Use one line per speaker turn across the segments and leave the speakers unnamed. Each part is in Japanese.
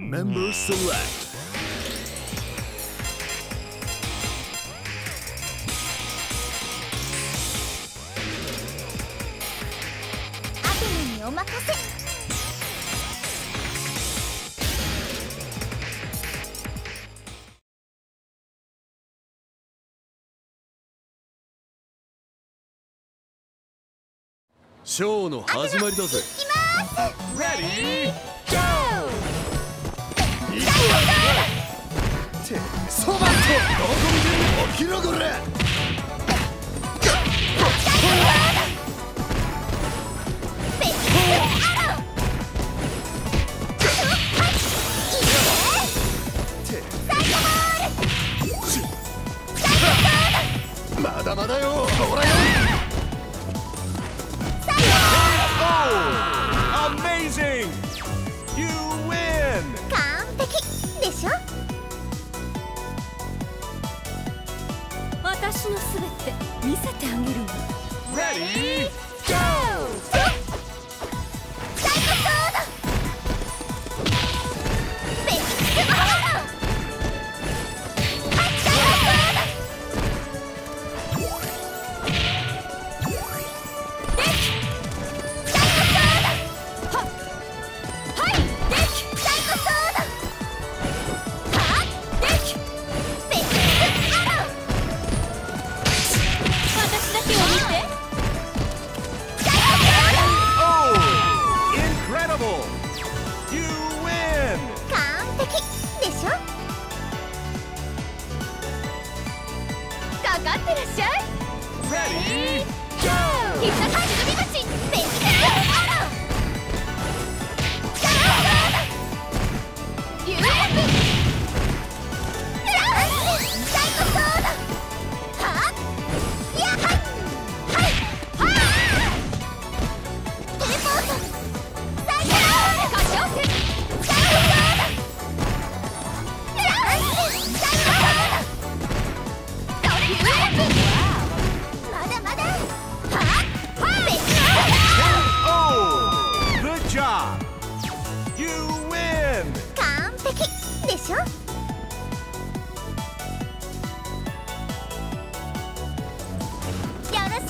メン
バーセレクト。アテネにお任せ。
ショーの始まりだぜ。行きます。Ready? Go! てそばとどこ見てんの起きろこ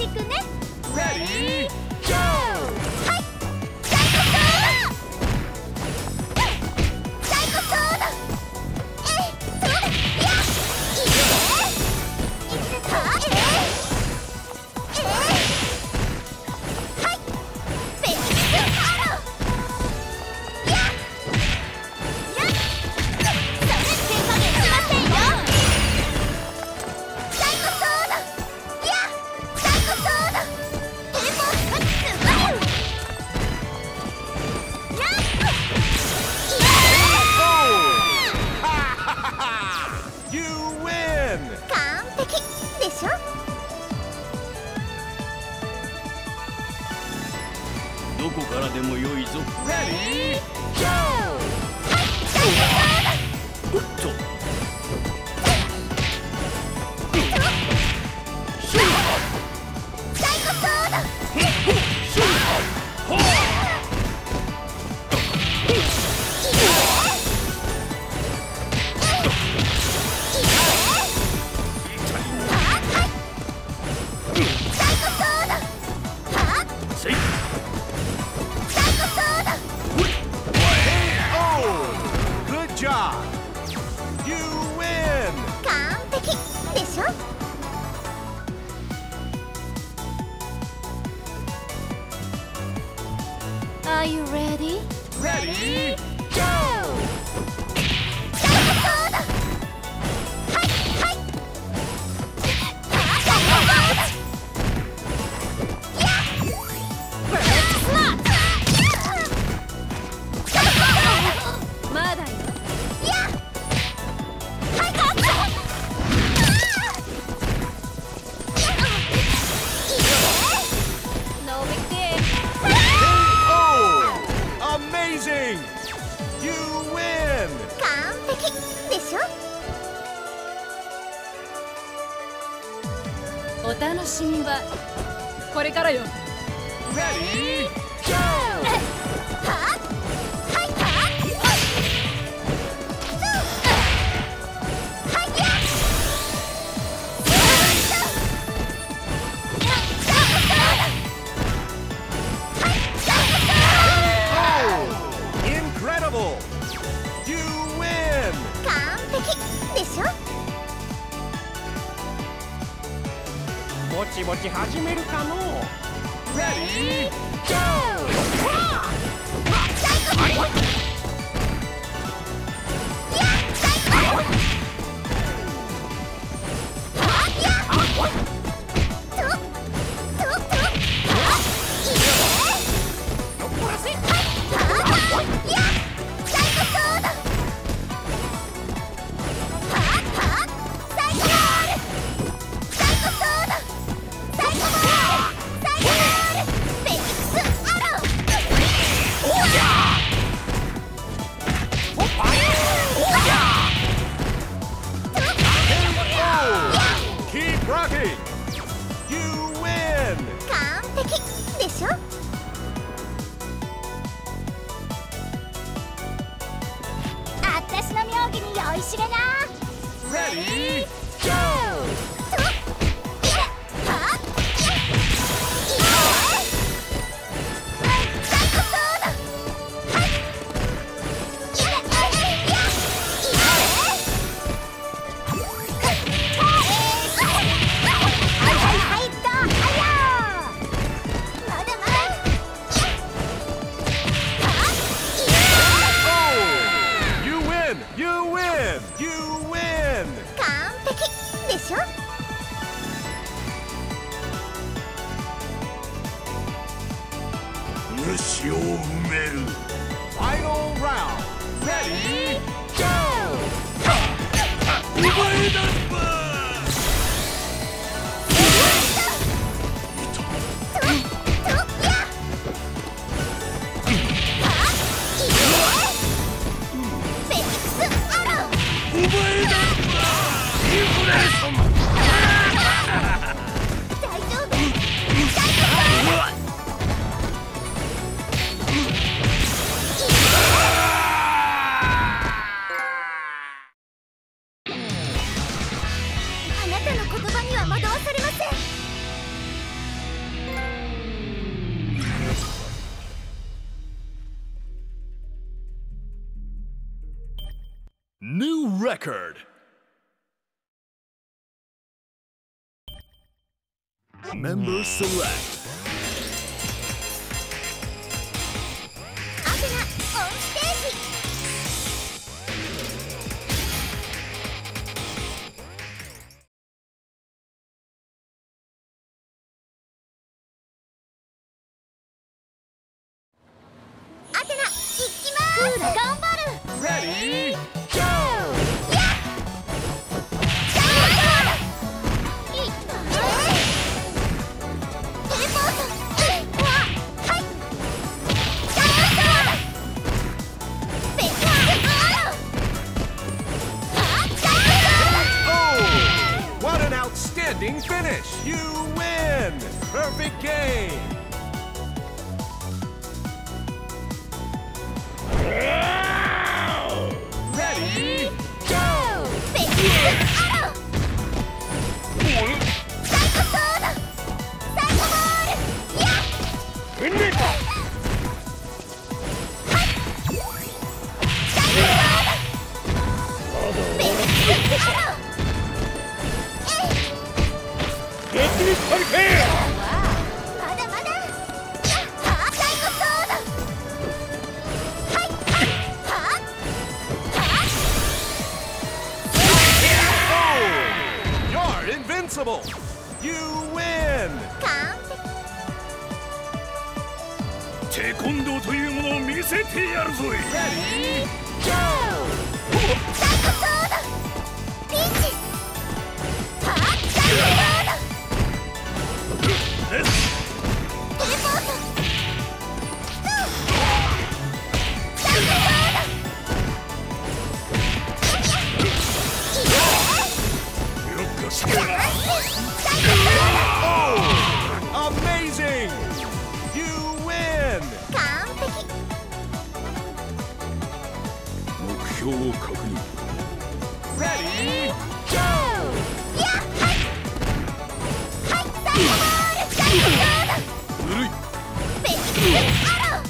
しくね。せい完璧でしょ
あ r e you
ready?
Ready?
rayo.
ぼち始めるかの Ready Keep
Member select
You win!
完璧。
テコンドーというものを見せてやるぞい
Ready Go
サイコソードピンチはあサイコソード
レッツ
テレポートサイコソード
よっかし。けら
サイコソー
Oh Amazing! You win!
完璧。
目標を確認。
Ready, go!
やっはい。はい、最後ボール最後ボール。
ぬるい。
フェックスアロー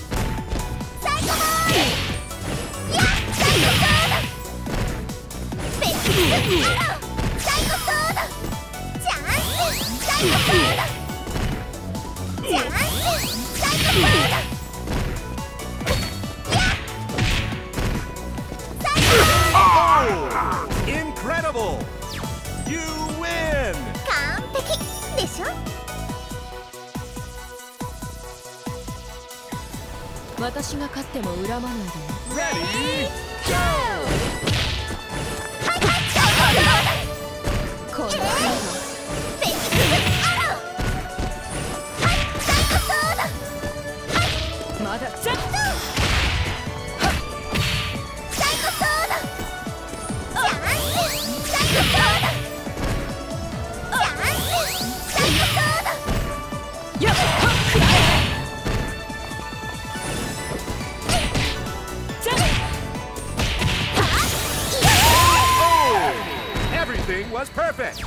最後ボール。やっ最後ボール。フェックスアロー
私が勝っても恨まないでこ
perfect.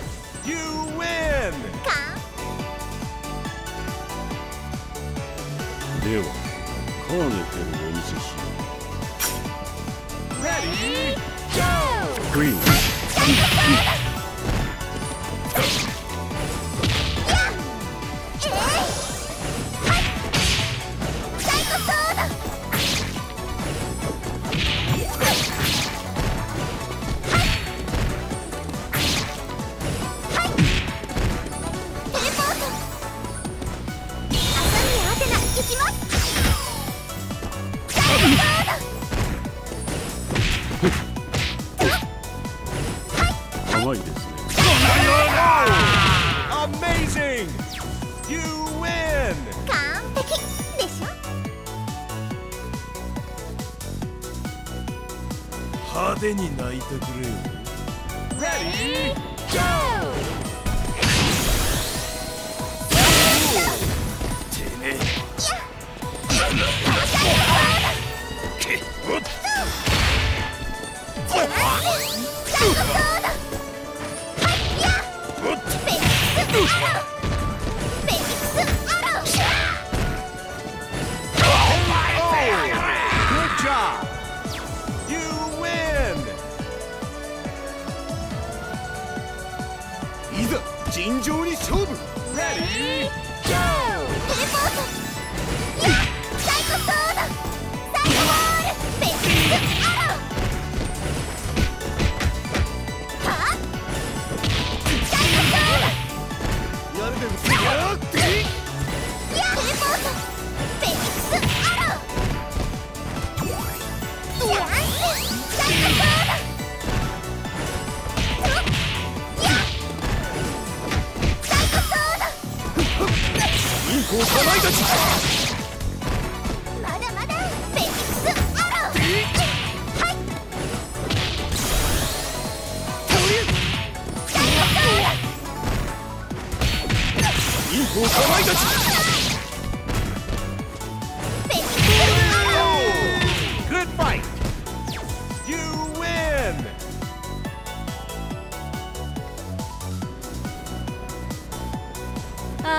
い
てくれよ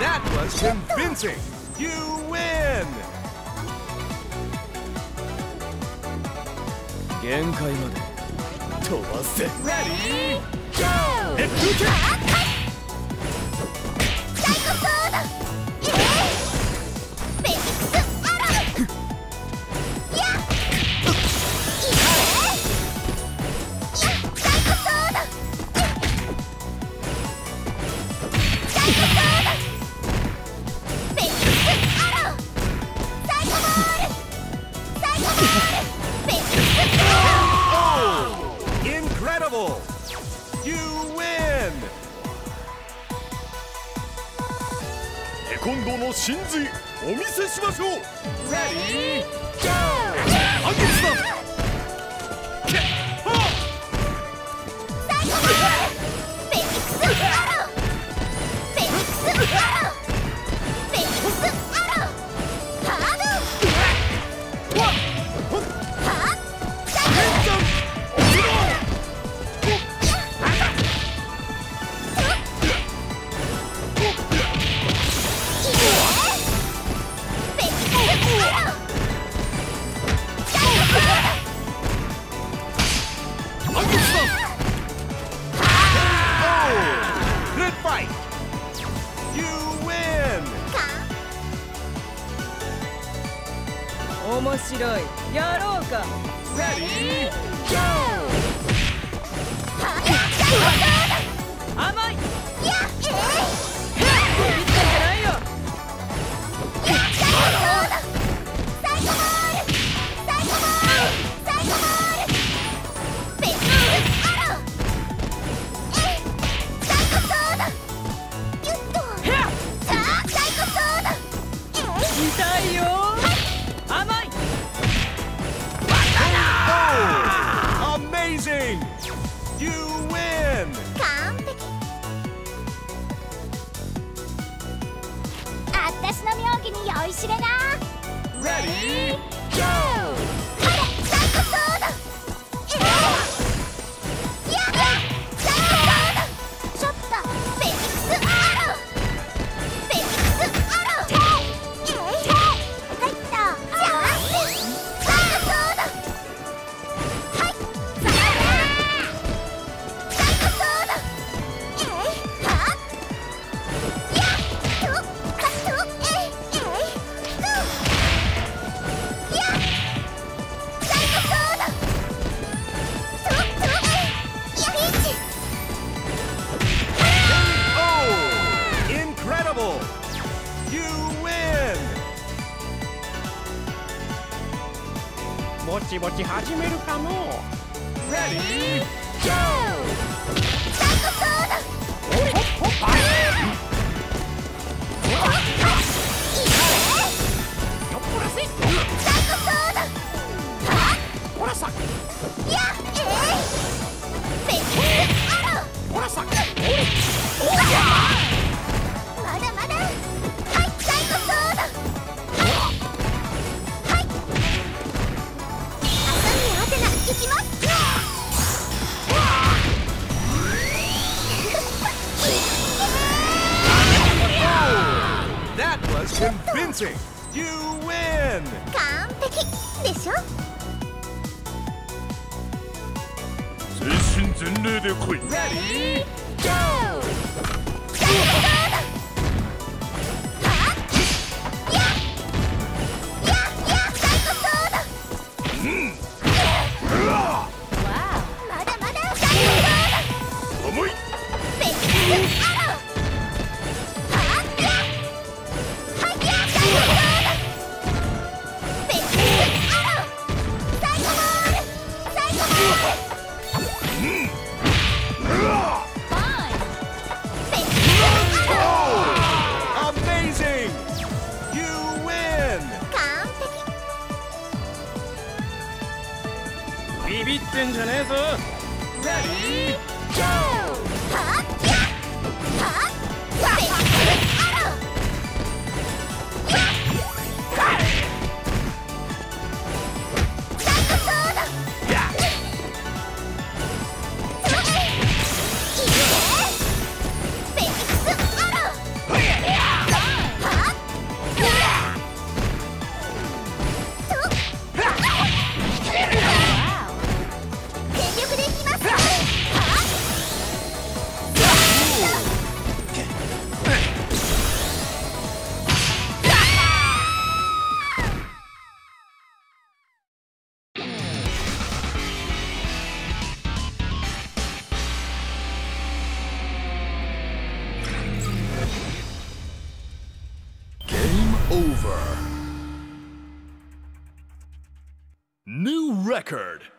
that was convincing! You win!
限界まで
飛ばせ
Ready?
Go! を信お見せしましょう。
レディーゴー
始めるか
の？レディー！ゴーサソー
よっこらせ
サソー！は
ほらさ。
やっえいアロ
ほらさ
おおやー！きます
That was convincing! You win!
完璧でしょ
全身全霊で来い
Ready,
go! てんじゃねえぞ。
レディーゴー
record.